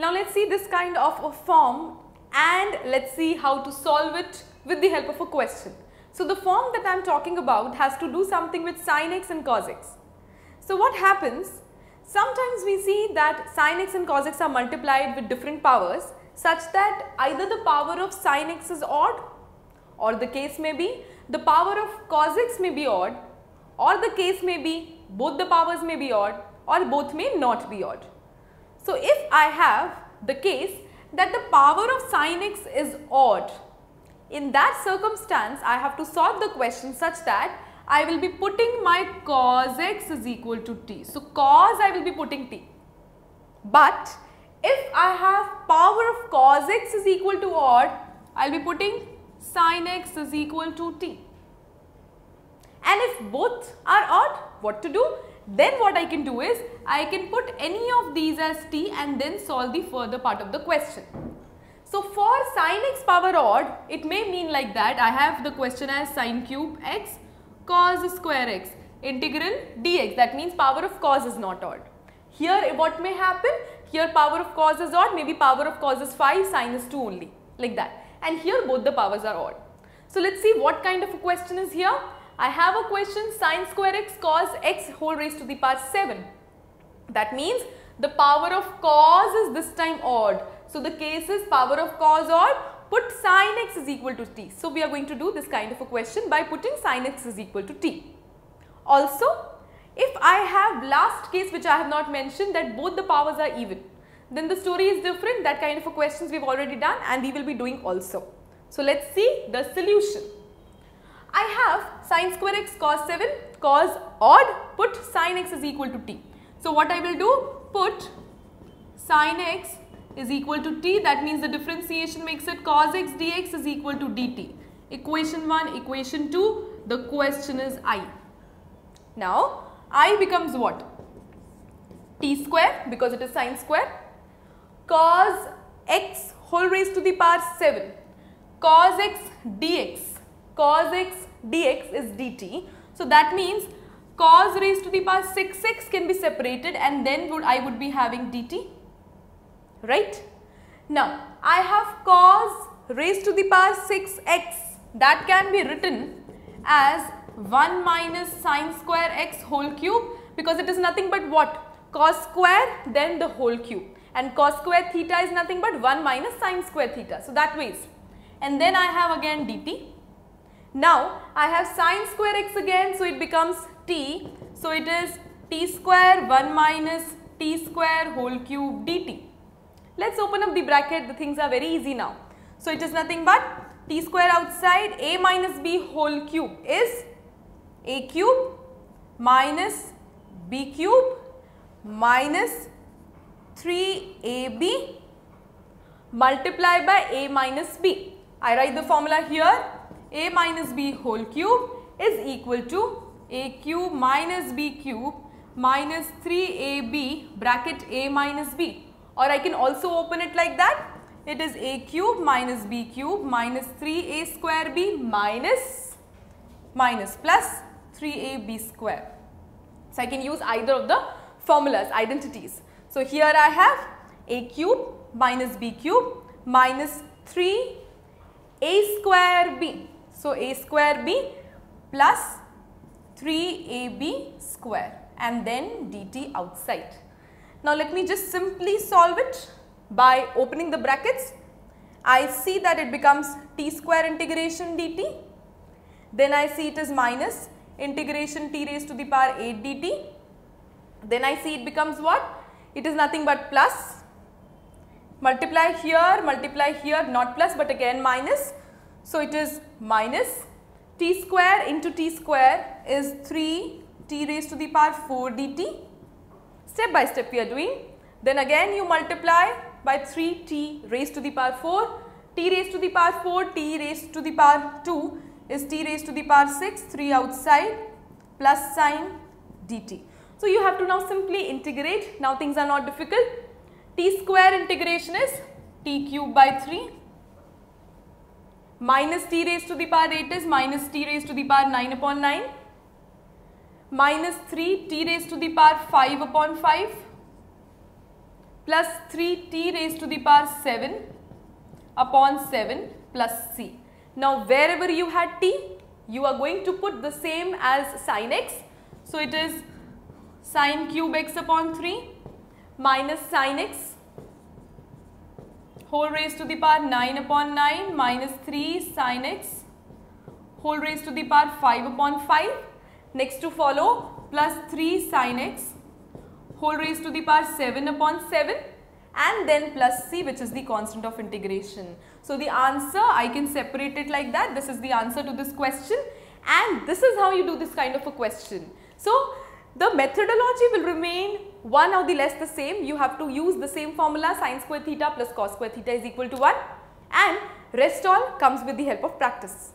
Now let's see this kind of a form and let's see how to solve it with the help of a question. So the form that I am talking about has to do something with sin x and cos x. So what happens? Sometimes we see that sin x and cos x are multiplied with different powers such that either the power of sin x is odd or the case may be the power of cos x may be odd or the case may be both the powers may be odd or both may not be odd. So if I have the case that the power of sin x is odd, in that circumstance I have to solve the question such that I will be putting my cos x is equal to t. So cos I will be putting t. But if I have power of cos x is equal to odd, I will be putting sin x is equal to t. And if both are odd, what to do? Then what I can do is, I can put any of these as t and then solve the further part of the question. So for sin x power odd, it may mean like that. I have the question as sin cube x cos square x integral dx. That means power of cos is not odd. Here what may happen? Here power of cos is odd, maybe power of cos is 5, sin is 2 only like that. And here both the powers are odd. So let's see what kind of a question is here. I have a question sin square x cos x whole raised to the power 7. That means the power of cos is this time odd. So the case is power of cos odd, put sin x is equal to t. So we are going to do this kind of a question by putting sin x is equal to t. Also, if I have last case which I have not mentioned that both the powers are even, then the story is different. That kind of a questions we've already done and we will be doing also. So let's see the solution. I have sin square x cos 7 cos odd put sin x is equal to t. So what I will do put sin x is equal to t that means the differentiation makes it cos x dx is equal to dt. Equation 1 equation 2 the question is i. Now i becomes what? t square because it is sin square cos x whole raised to the power 7 cos x dx cos x dx is dt. So that means cos raised to the power 6x can be separated and then would I would be having dt, right? Now, I have cos raised to the power 6x that can be written as 1 minus sine square x whole cube because it is nothing but what? Cos square then the whole cube and cos square theta is nothing but 1 minus sine square theta. So, that ways and then I have again dt now, I have sine square x again, so it becomes t. So, it is t square 1 minus t square whole cube dt. Let's open up the bracket, the things are very easy now. So, it is nothing but t square outside a minus b whole cube is a cube minus b cube minus 3ab multiplied by a minus b. I write the formula here a minus b whole cube is equal to a cube minus b cube minus 3ab bracket a minus b or I can also open it like that it is a cube minus b cube minus 3a square b minus minus plus 3ab square. So I can use either of the formulas identities. So here I have a cube minus b cube minus 3 a square b so, a square b plus 3ab square and then dt outside. Now, let me just simply solve it by opening the brackets. I see that it becomes t square integration dt. Then I see it is minus integration t raised to the power 8 dt. Then I see it becomes what? It is nothing but plus. Multiply here, multiply here, not plus but again minus. So, it is minus t square into t square is 3 t raised to the power 4 dt. Step by step we are doing. Then again you multiply by 3 t raised to the power 4, t raised to the power 4, t raised to the power 2 is t raised to the power 6, 3 outside plus sign dt. So you have to now simply integrate. Now things are not difficult. t square integration is t cube by 3 minus t raised to the power 8 is minus t raised to the power 9 upon 9 minus 3 t raised to the power 5 upon 5 plus 3t raised to the power 7 upon 7 plus c. Now wherever you had t, you are going to put the same as sine x. So it is sine cube x upon 3 minus sine x whole raised to the power 9 upon 9 minus 3 sine x whole raised to the power 5 upon 5. Next to follow plus 3 sine x whole raised to the power 7 upon 7 and then plus c which is the constant of integration. So the answer I can separate it like that. This is the answer to this question and this is how you do this kind of a question. So the methodology will remain one or the less the same. You have to use the same formula sine square theta plus cos square theta is equal to 1 and rest all comes with the help of practice.